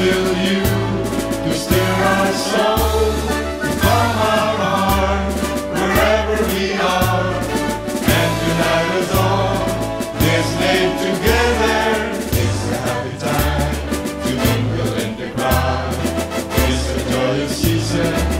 still you, to steer still my soul. to calm our heart wherever we are, and tonight is all. This name together it's a happy time to mingle and to cry. It's a joyous season.